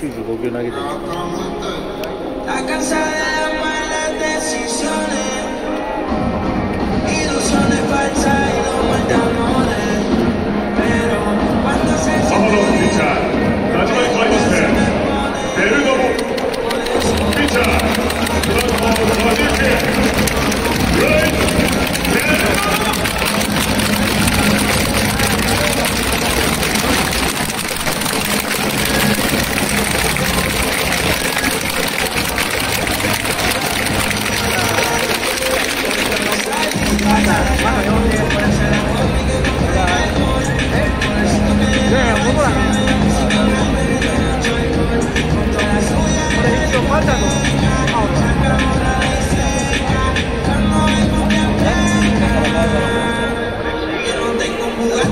퀴즈가 변하게 됩니다.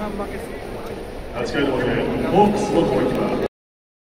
半負けす8回の表、ホークスの攻撃は。